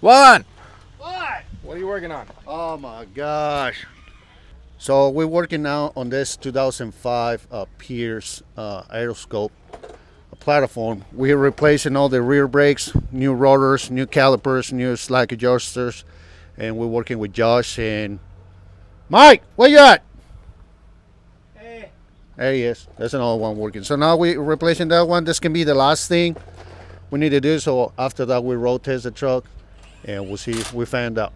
One. What? What are you working on? Oh my gosh. So we're working now on this 2005 uh, Pierce uh, Aerialscope platform. We're replacing all the rear brakes, new rotors, new calipers, new slack adjusters, and we're working with Josh and Mike. Where you at? Hey. There he is. There's another one working. So now we're replacing that one. This can be the last thing we need to do. So after that, we road test the truck, and we'll see if we find out.